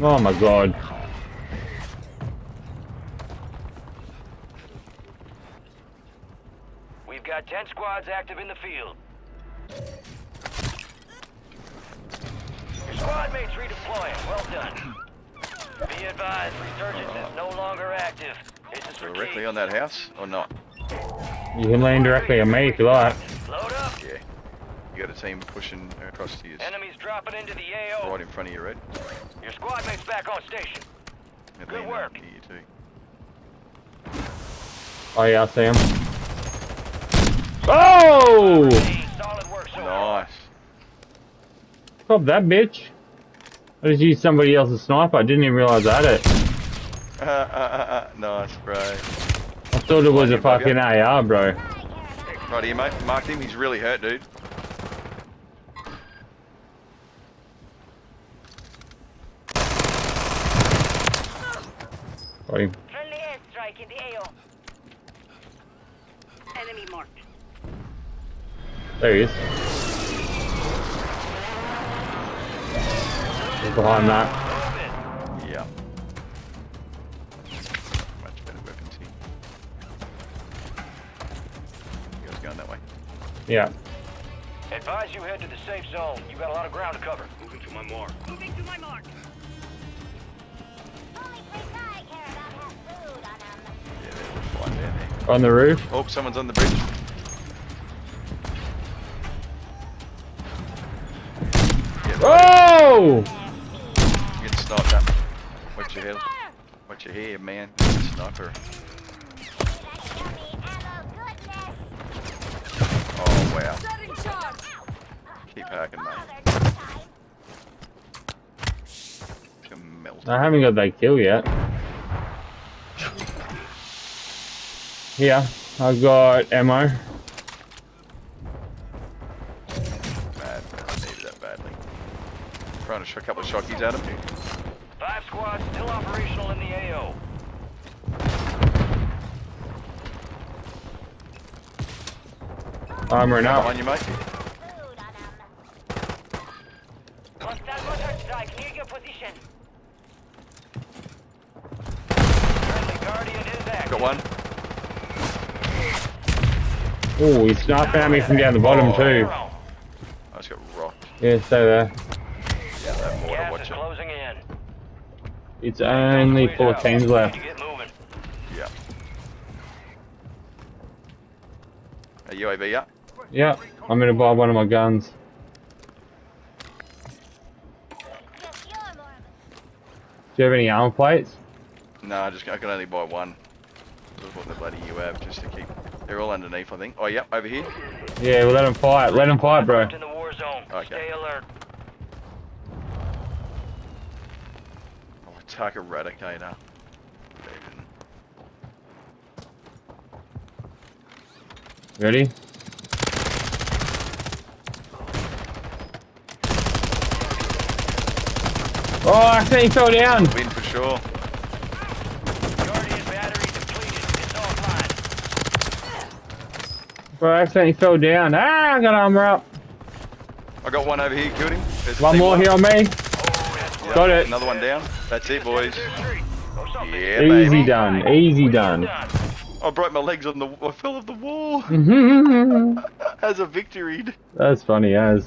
Oh my god. We've got 10 squads active in the field. Your squad mates redeploying. Well done. Be advised, resurgence is no longer active. This is for Directly on that house or not? You can land directly on me if you like. Load up. Yeah. You got a team pushing across to you, Enemies dropping into the AO. right in front of you, Red. Your squad mates back on station. And Good then, work. You too. Oh yeah, I see him. Oh! Solid work. Nice. Stop that bitch. I just used somebody else's sniper. I didn't even realize I had it. Uh, uh, uh, uh, nice, bro. I thought it was a fucking AR, bro. Right here, mate. Marked him. He's really hurt, dude. Got him. Friendly airstrike in the AO. Enemy marked. There he is. He's behind that. Yeah. Much better weapons here. You guys going that way? Yeah. Advise you head to the safe zone. You've got a lot of ground to cover. Moving to my mark. Moving to my mark. On the roof. Oh, someone's on the bridge. Oh! you get sniped up. Watch your head. Watch your hair, man. Sniper. Oh, wow. Keep hacking, mate. I haven't got that kill yet. Here, I've got ammo. Bad, bad. I needed that badly. Throwing a couple of shotguns at him. Five squads still operational in the AO. Armoring up. Behind you, mate. Hostile mortar strike near your position. Friendly Guardian is active. Got one. Oh, he's sniping at me from down the bottom Oh. too. I just got rocked. Yeah, stay there. Uh, yeah, that mortar, Gas watch it. closing in. It's only Squeeze four out. teams left. You get moving. Yeah. A UAV up. Yeah, I'm gonna buy one of my guns. Do you have any armor plates? No, I just I can only buy one. That's what the bloody you have just to keep. They're all underneath, I think. Oh, yep, over here. Yeah, well let them fight. Let them fight, bro. In the war zone. Okay. Stay alert. Oh, attack eradicator. Ready? Oh, I accidentally fell down. Win for sure. Guardian battery depleted. It's offline. Bro, I accidentally fell down. Ah, I got armor up. I got one over here, killed him. There's One more here on me. Yep, Got it. Another one down. That's it, boys. Oh. Yeah, Easy baby. done. Easy done. I broke my legs on the. I fell off the wall. As a victory. That's funny as.